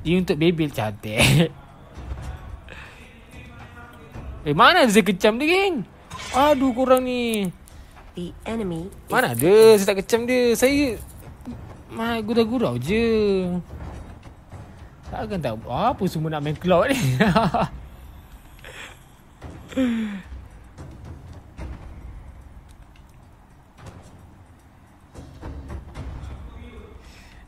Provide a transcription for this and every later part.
Dia untuk baby cantik. Eh mana saya kecam dia geng? Aduh korang ni. The enemy is Mana ada saya tak kecam dia? Saya Mah gurau-gurau je. Takkan tak Apa semua nak main cloud ni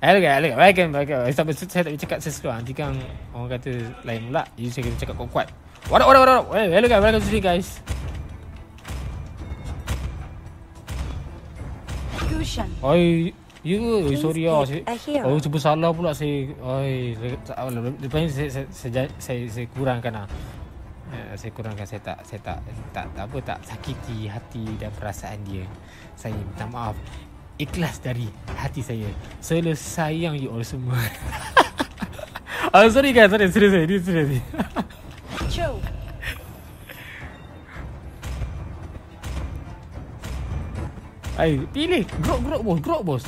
Hello guys, hello guys. Welcome, welcome. Saya tak, saya tak boleh cakap sesuatu. Nanti kan orang kata lain pula. Jadi saya kena cakap kuat-kuat. What up, what up, what up? Hello guys, welcome to the guys. Oi, you oi, Please sorry ah. pick Saya, a hero. oh, cuba salah pula saya. Oi, saya, lepas ni saya, saya, saya, saya, saya kurangkan lah. Eh, saya kurangkan saya tak saya tak tak, tak apa tak sakiti hati dan perasaan dia. Saya minta maaf. Ikhlas dari hati saya. Saya sayang you all semua. oh, sorry guys, sorry, serius saya, serius serius. Cho. Ai, pilih. Grok grok bos, grok bos.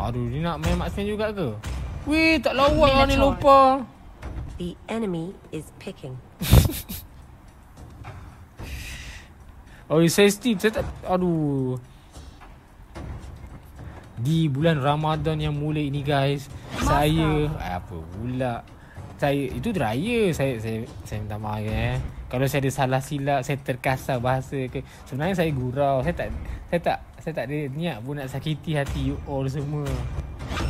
Aduh, ni nak main marksman juga ke? Weh, tak lawak lah ni lupa. the enemy is picking. Oh, saya Steve, saya tak... Aduh. Di bulan Ramadan yang mulia ini guys, saya... Eh, apa pula? Saya, itu raya. Saya, saya, saya minta maaf eh. Kalau saya ada salah silap, saya terkasar bahasa ke. Sebenarnya saya gurau. Saya tak, saya tak, saya tak ada niat pun nak sakiti hati you all semua.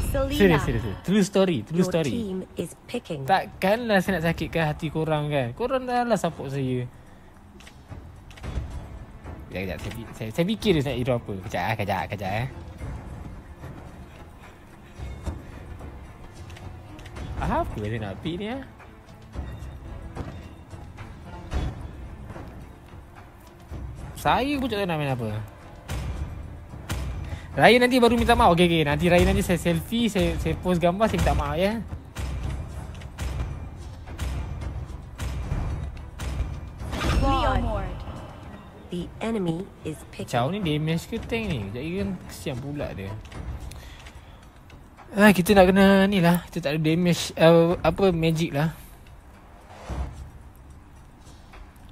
Serius, Selena. serius, serius. True story, true Your story. team is picking. Takkanlah saya nak sakitkan hati korang kan Korang dah lah support saya Sekejap, kejap. Saya, saya, saya fikir dia nak hero apa Kejap, ah, kejap, kejap eh Apa dia nak pick ni ah? Saya pun tak tahu nak main apa Raya nanti baru minta maaf Okay, okay. Nanti Raya nanti saya selfie Saya, saya post gambar Saya minta maaf ya The enemy is picking. Chow ni damage ke tank ni? Sekejap lagi kan kesian pula dia. Ah, kita nak kena ni lah. Kita tak ada damage uh, apa magic lah.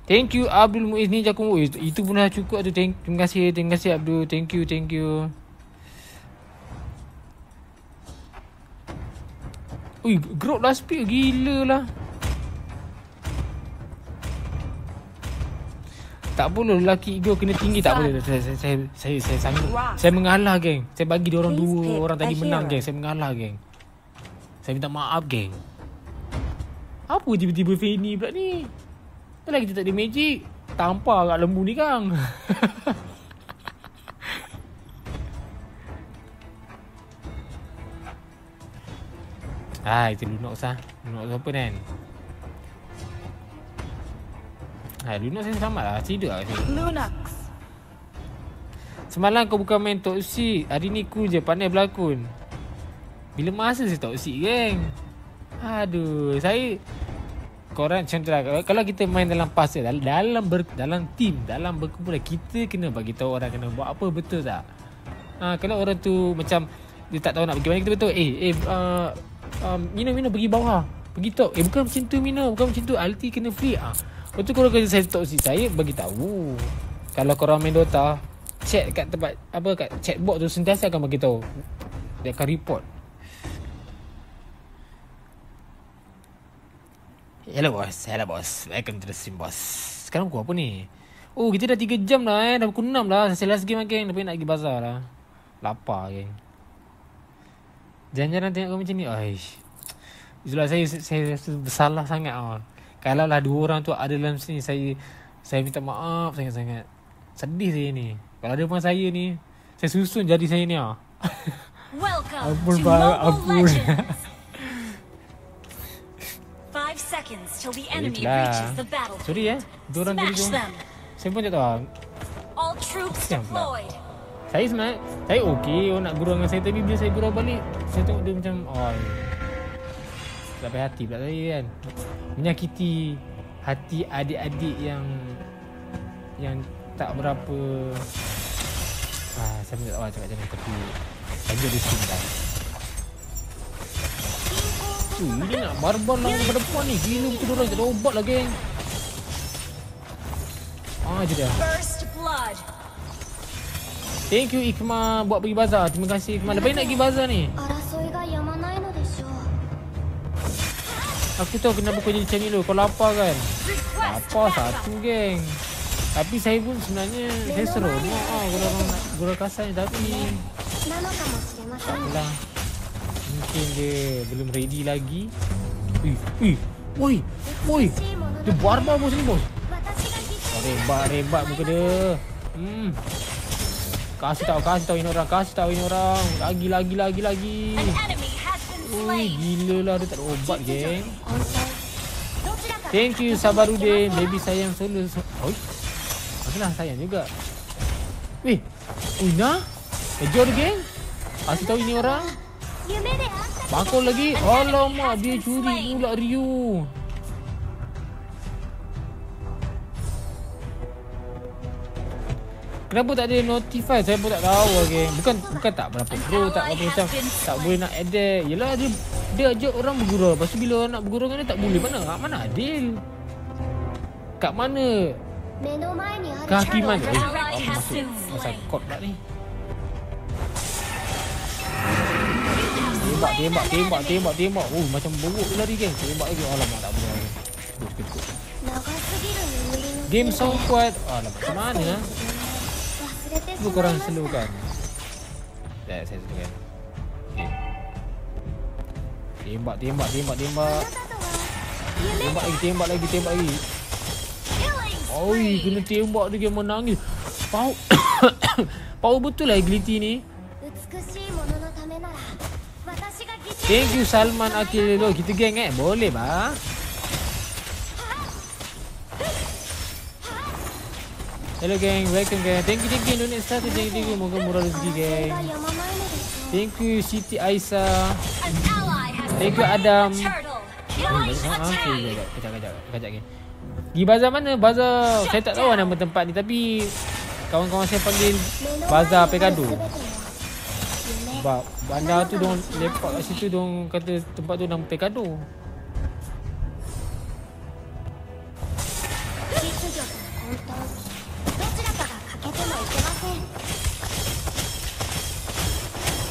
Thank you Abdul Muiz ni jakum itu, itu pun dah cukup tu. Thank, terima kasih, terima kasih Abdul. Thank you, thank you. Ui, grok dah speed gila lah. Tak boleh lelaki ego kena tinggi tak boleh. Saya saya saya saya, saya sanggup. Saya mengalah geng. Saya bagi dia orang dua orang tadi menang geng. Saya mengalah geng. Saya minta maaf geng. Apa tiba-tiba Fanny pula ni? Dah lah kita tak ada magic. Tampar kat lembu ni kang. Ah, itu Lunox lah. Lunox apa kan? Ah, Lunox saya selamat lah. Tidur lah. Lunox. Semalam kau bukan main toxic Hari ni cool je Pandai berlakon. Bila masa saya toxic geng? Aduh Saya Korang macam tu lah. Kalau, kita main dalam pasal Dalam dalam, ber, dalam team Dalam berkumpulan Kita kena bagi tahu orang Kena buat apa Betul tak? Ha, Kalau orang tu Macam Dia tak tahu nak pergi mana Kita betul Eh eh uh, uh, Minum minum pergi bawah. Pergi top Eh bukan macam tu minum Bukan macam tu. Alti kena free. Ah. Lepas tu kalau kata saya toxic Saya bagi tahu Kalau korang main Dota chat kat tempat apa kat chatbot tu sentiasa akan bagi tahu. Dia akan report. Hello boss, hello boss. Welcome to the boss. Sekarang pukul apa ni? Oh, kita dah 3 jam dah eh. Dah pukul 6 dah. Saya last game geng. Lepas nak pergi bazar lah. Lapar geng. Jangan-jangan tengok kau macam ni. Aish. Itulah saya, saya rasa bersalah sangat ah. Kalau lah dua orang tu ada dalam sini saya saya minta maaf sangat-sangat. Sedih saya ni. Kalau ada pun saya ni, saya susun jadi saya ni ah. Welcome Ampun, Pak. Mobile Ampun. Legends. Five seconds till the enemy Baiklah. reaches the battlefield. Sorry eh. Dua orang tadi Smash tu. Saya pun tak tahu. ah. All troops deployed. Saya sebenarnya Saya okey Orang nak gurau dengan saya Tapi bila saya gurau balik Saya tengok dia macam Oh Sampai hati pula saya kan Menyakiti Hati adik-adik yang Yang Tak berapa ah, Saya tak tahu nak cakap macam mana Tapi Saya ada stream guys Ui, ini nak barbar lah ke depan ni. Gila betul orang tak ada obat lah geng. Ah je dah. Thank you Ikma buat pergi bazar. Terima kasih Ikma. Lepas ni nak pergi bazar ni. Aku tahu kenapa kau jadi macam ni dulu. Kau lapar kan? Lapar satu geng. Tapi saya pun sebenarnya saya seronok lah kalau orang gurau kasar ni. Tapi... Alah. Mungkin dia belum ready lagi. Ui, ui, ui, ui. Dia barbar bos ni bos. Oh, rebat, rebat muka dia. Hmm. Kasih tahu, kasih tahu ini orang, kasih tahu ini orang. Lagi, lagi, lagi, lagi. Ui, gila lah dia tak ada obat geng. Thank you Sabarudin. Baby sayang solo Oi. Makinlah sayang juga. Weh. Uina Ejo dia geng. Asyik tahu ini orang. Bangkul lagi. Alamak dia curi pula Ryu. kenapa tak ada notify? Saya pun tak tahu okay. bukan bukan tak berapa pro tak apa macam tak boleh nak add yalah dia dia ajak orang bergurau. Lepas tu bila orang nak bergurau kan dia tak boleh. Mana kat mana adil? Kat mana? Kaki mana? Eh, oh, masuk masa kot pula ni. Tembak tembak tembak tembak tembak. Oh macam buruk lari geng. Tembak lagi. Alamak tak boleh. Game so kuat Alamak, macam mana? Ha? Cuba korang slowkan Sekejap saya slowkan Tembak tembak tembak tembak. Tembak lagi tembak lagi tembak lagi. Oi, kena tembak dia game menangis. Pau Pau betul lah agility ni. Thank you Salman Akil Kita geng eh? Boleh bah? Hello gang, welcome gang. Thank you, thank you. Donate start to thank you, Moga murah rezeki gang. Thank you, Siti Aisa. Thank you, Adam. Oh, okay, kejap, kejap, kejap, kejap, gang. Di bazar mana? Bazar, saya tak tahu nama tempat ni tapi kawan-kawan saya panggil Bazar Pekadu. Sebab bandar tu dong lepak kat situ dong kata tempat tu nama Pekadu.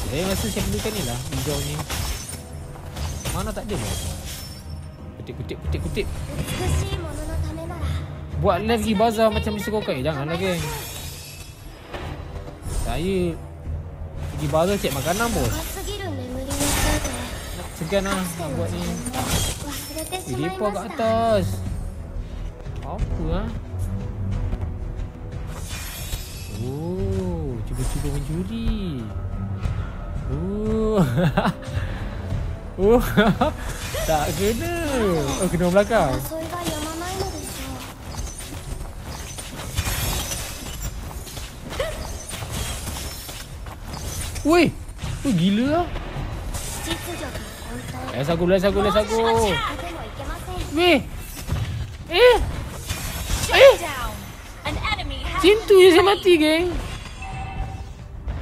Saya rasa saya perlukan ni lah hijau ni. Mana tak ada ni? Kutip, kutip, kutip, kutip. Buat live di bazar macam Mr. Kokai. Jangan lah geng. Saya pergi bazar cek makanan bos. Segan lah nak buat ni. Eh, lepa kat atas. Apa lah? Oh, cuba-cuba mencuri. Uh. uh. tak kena. Oh, kena belakang. Ui. Tu gila lah. Eh, sagu, lah, sagu, lah, sagu. Weh. Eh. Eh. Cintu je saya mati, geng.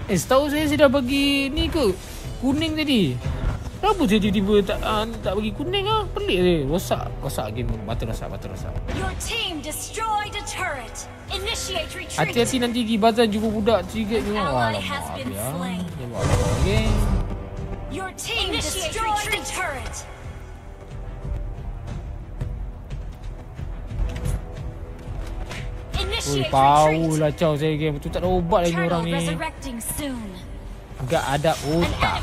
Eh setahu saya saya dah bagi ni ke Kuning tadi Kenapa saya tiba-tiba tak, uh, tak bagi kuning ah? Pelik je Rosak Rosak game Batu rosak Batu rosak Your team destroyed a turret. Initiate retreat. Hati-hati nanti pergi bazar jumpa budak Trigger ni been habis ah. slain. Dia buat Your team destroyed a turret. Ui, bau lah caw saya game. Betul tak ada ubat lagi orang ni. Enggak ada otak.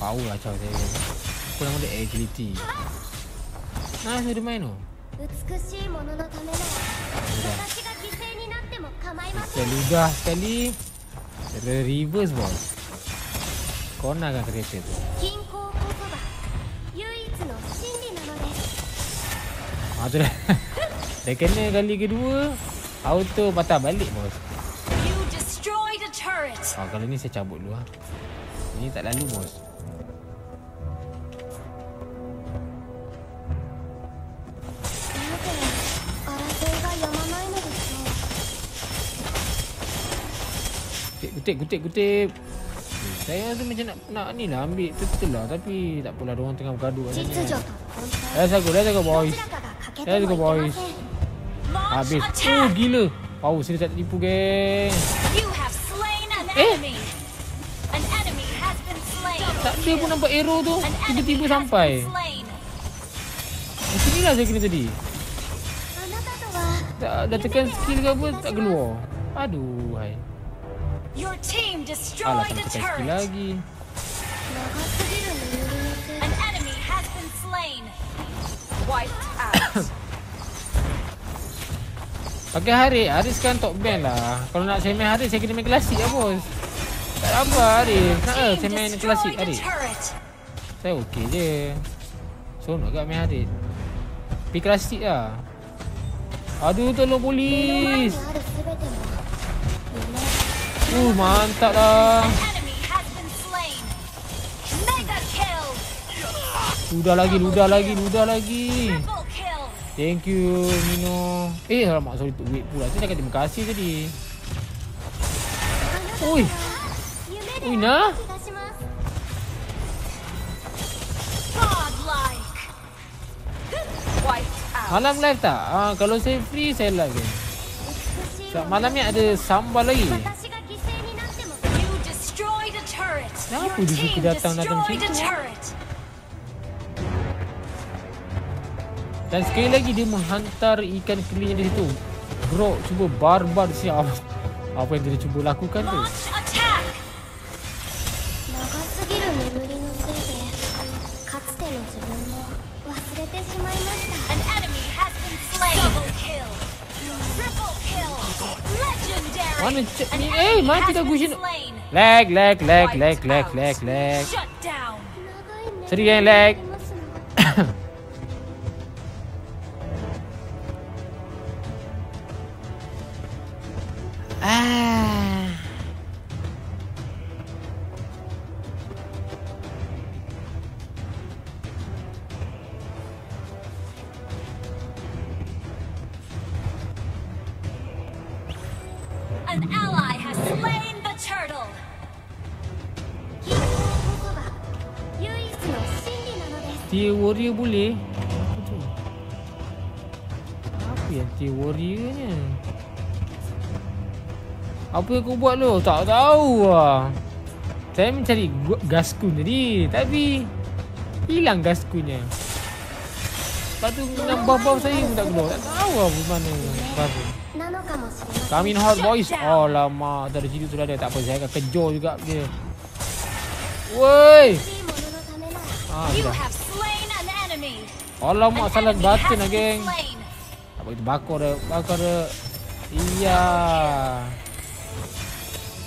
Bau lah caw saya game. Aku nama dia agility. Nah, saya ada main tu. Ludah sekali. Reverse boss. Kau nak kan kereta tu. Ha tu lah. Dah kena kali kedua. Auto patah balik bos. Ha, kalau ni saya cabut dulu ah. ha. Ini tak lalu bos. Kutip, kutip, kutip. Saya rasa macam nak, nak ni lah ambil tu lah tapi tak apalah orang tengah bergaduh kan. Cik Dah Eh, saya go, boys. Saya juga go boys. Habis. Oh, gila. Pau, sini tak tipu, geng. Eh? Tak ada pun nampak arrow tu. Tiba-tiba sampai. Di eh, sini lah saya kena tadi. Dah, dah tekan skill ke apa, tak keluar. Aduh, hai. Alah, tak tekan skill lagi. An enemy has been slain. Pakai Haris. Haris kan top band lah. Kalau nak saya main Haris, saya kena main klasik lah bos. Tak ada apa Haris. Nak lah saya main klasik Haris. Saya okey je. Seronok kat main Haris. Pergi klasik lah. Aduh, tolong polis. Uh, mantap lah. Lagi, ludah lagi, ludah lagi. Ludah lagi. Thank you Mino. Eh alamak sorry tu wait pula. Saya cakap terima kasih tadi. Ui Ui nah Malam live tak? Ah, kalau saya free saya live. So, Malam ni ada sambal lagi. Kenapa dia suka datang datang macam tu? Dan sekali lagi dia menghantar ikan kelinya di situ. Grok cuba barbar si apa, apa yang dia cuba lakukan tu. Mana cek ni? Eh, mana kita gushin? Lag, lag, lag, lag, lag, lag, lag, eh, lag. Sorry, lag. Lag. An ally has slain the turtle! Tier warrior boleh? Apa yang tier warrior ni? Apa yang kau buat tu? Tak tahu lah. Saya mencari gaskun tadi. Tapi... Hilang gaskunnya. Padu yang bau-bau saya pun tak keluar. Tak tahu lah mana baru. Coming hot boys. Oh lama dari situ sudah ada. Tak apa. Saya akan kejar juga dia. Woi. Ah, sudah. Alamak. Salah batin lah, geng. Tak apa. Itu bakar dia. Bakar dia. Iya.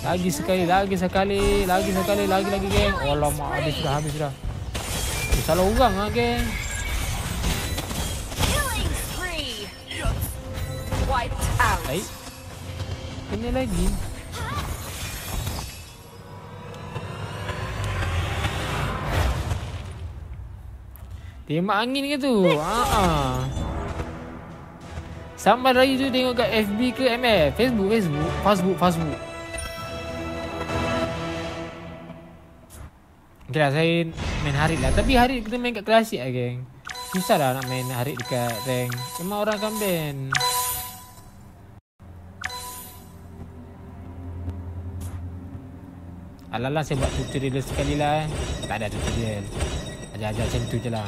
Lagi sekali. Lagi sekali. Lagi sekali. Lagi-lagi, geng. Alamak. Habis sudah. Habis sudah. Salah orang lah, geng. Baik. Kena lagi. Tembak angin ke tu? Haa. Sampai hari tu tengok kat FB ke MF? Facebook, Facebook. Facebook, Facebook. Okay lah, saya main Harit lah. Tapi Harit kita main kat klasik lah, geng. Susah lah nak main Harit dekat rank. Memang orang akan ban. Alah-alah saya buat tutorial sekali lah eh. Tak ada tutorial. Ajar-ajar macam tu je lah.